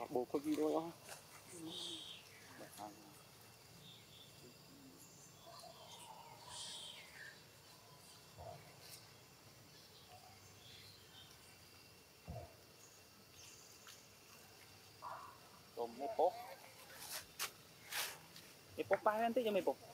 はもう小切ろよ。Tôm mấy bốt Mấy bốt ba anh tí cho mấy bốt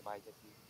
ไม่ปกปลานั่นที่จะ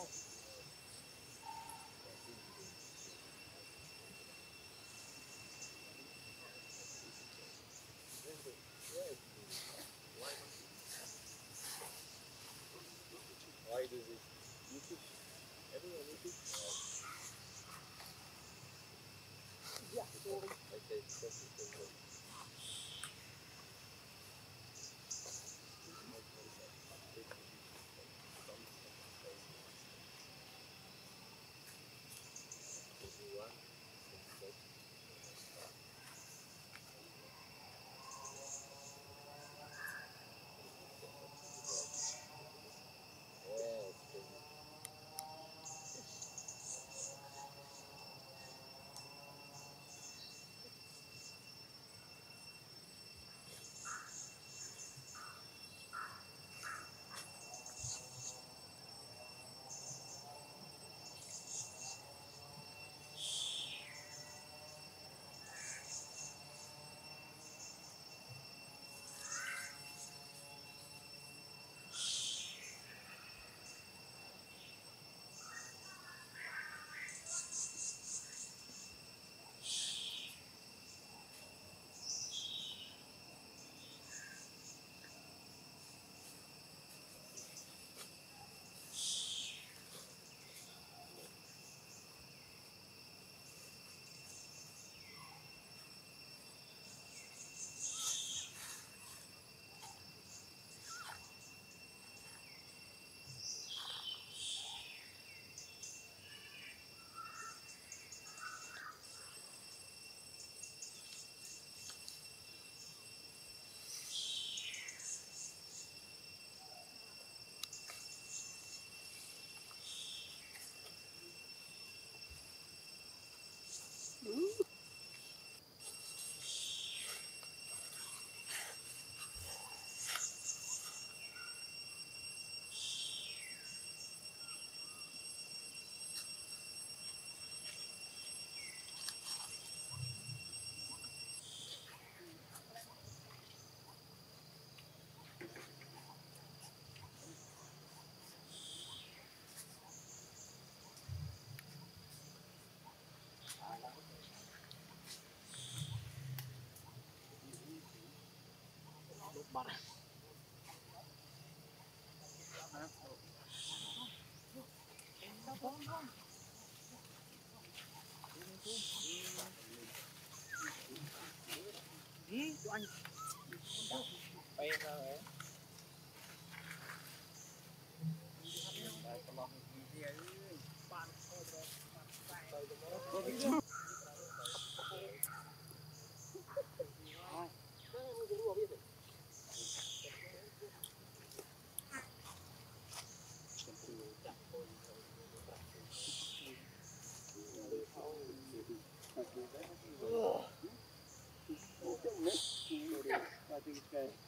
Oh. bạn này ý của anh bây giờ ấy bạn coi rồi bạn ดี Rồi,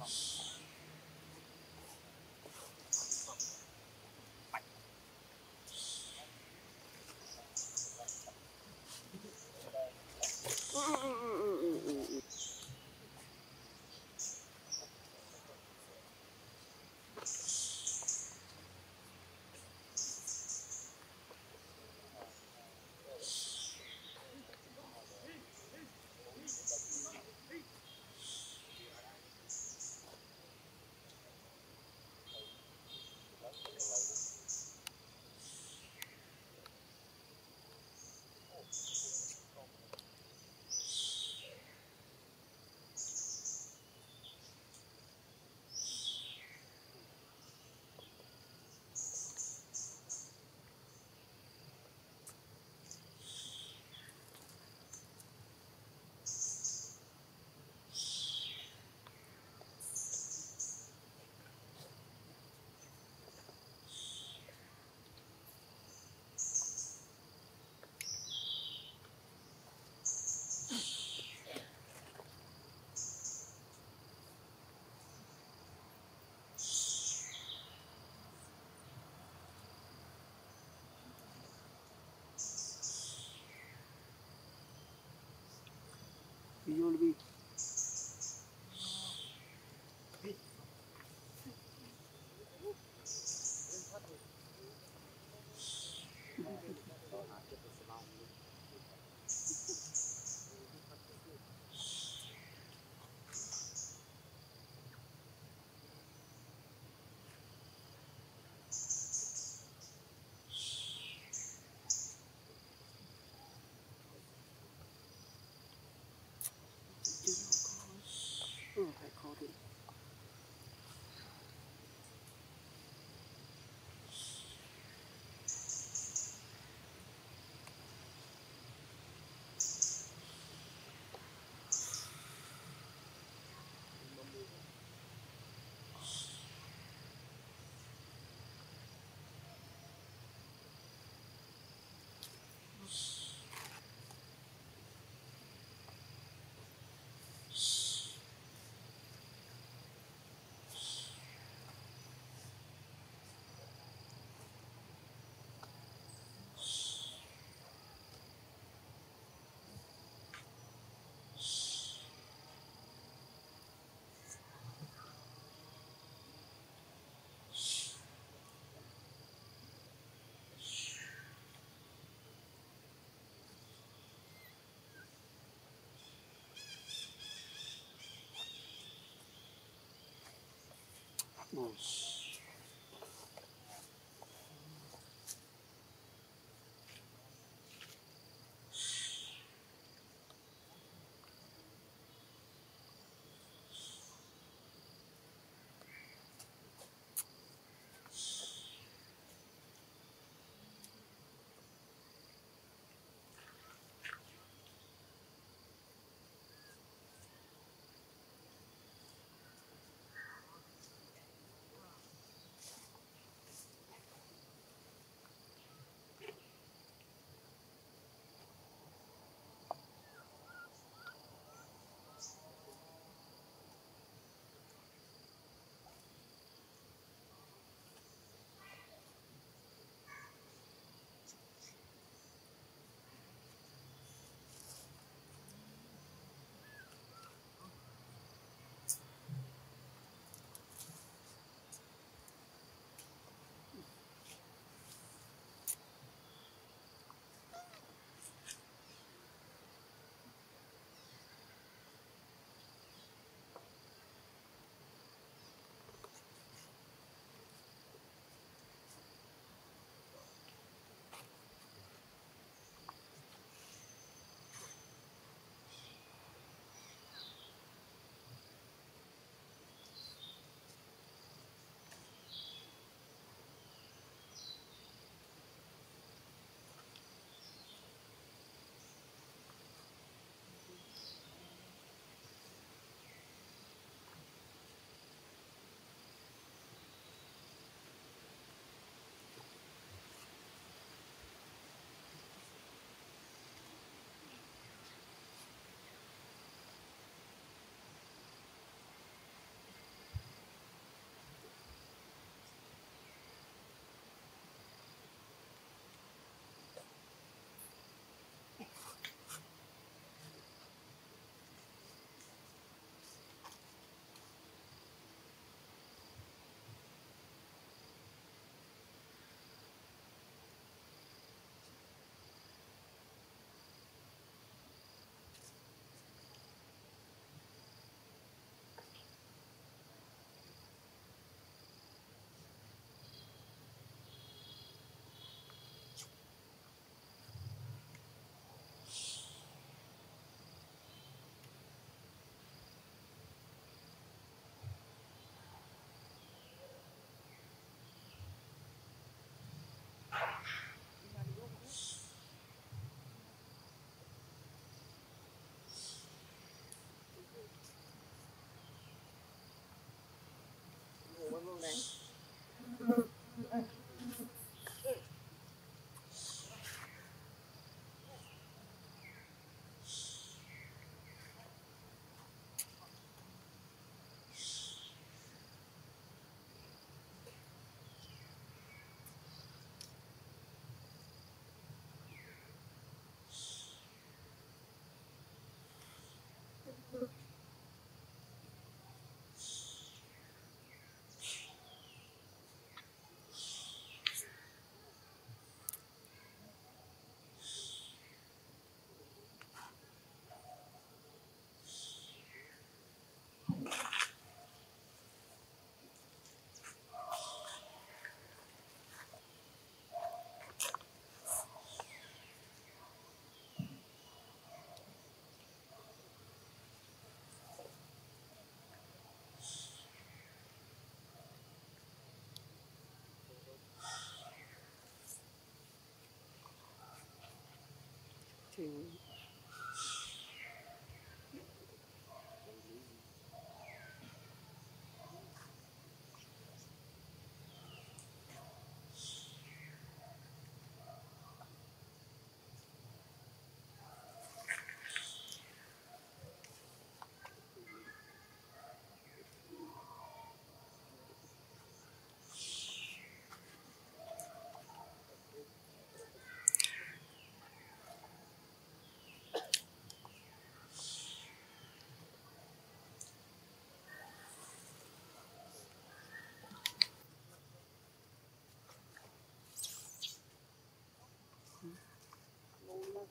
어. you want to be cosmos. then. to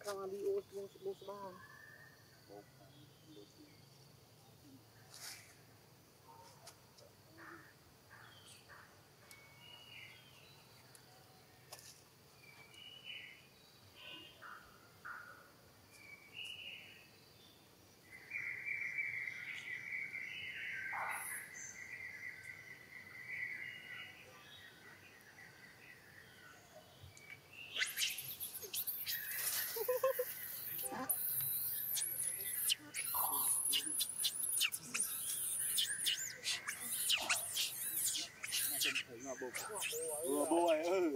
ត្រង់អាលីអូស្បួងស្បូស្បា vừa bôi ừ.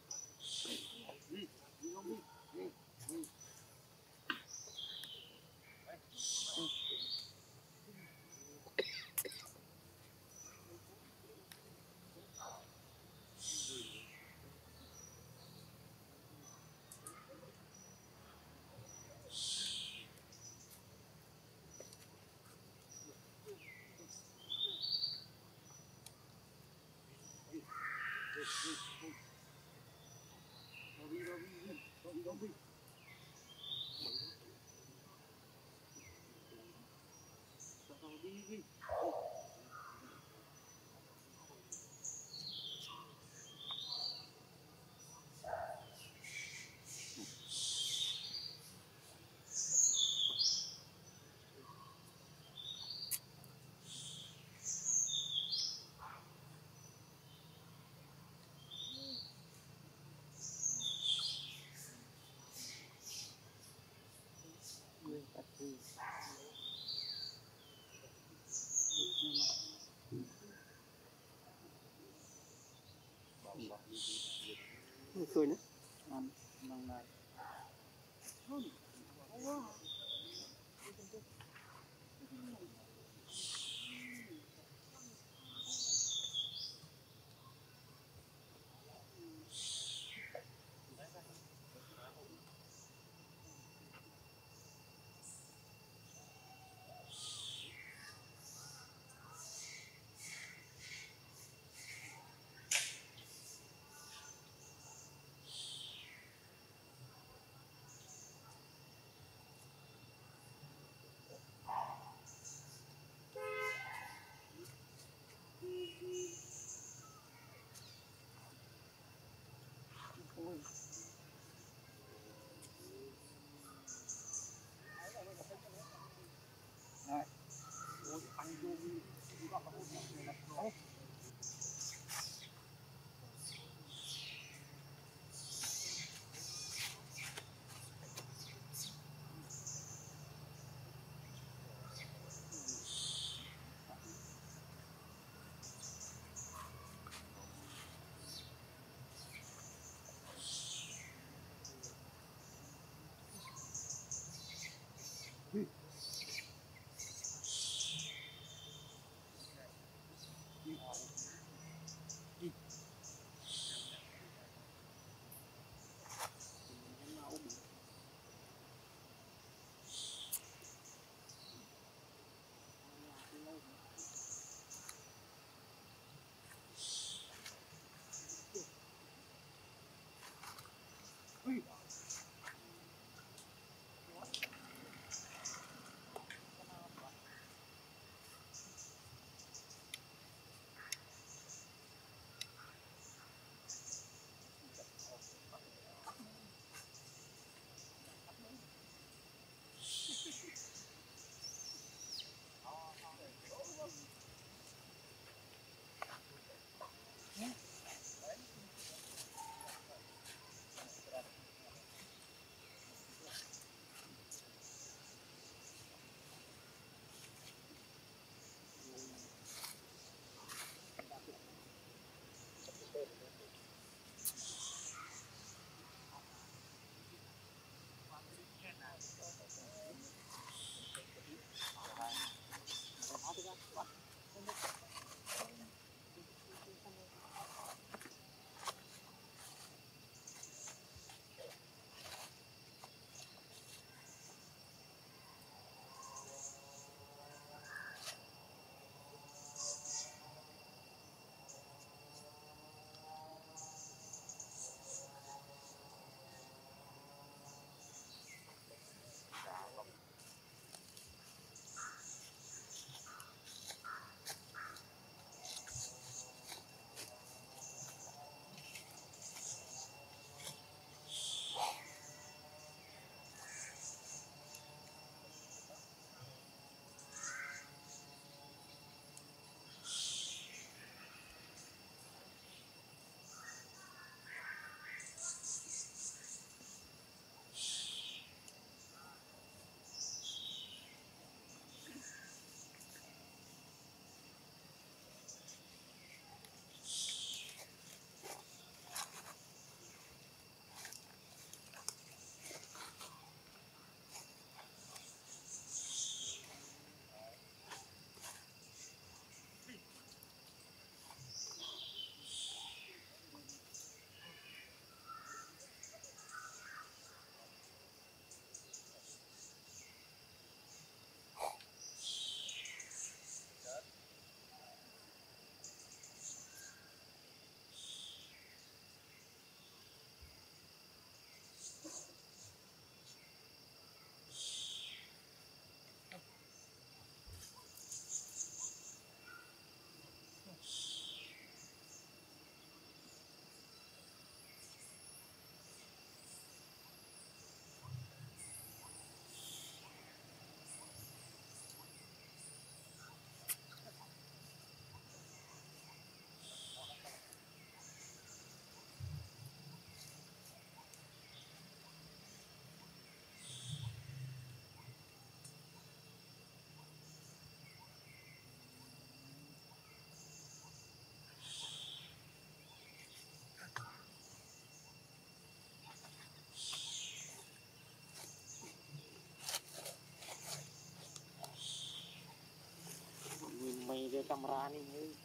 ចម្រានេះហើយ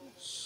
Yes.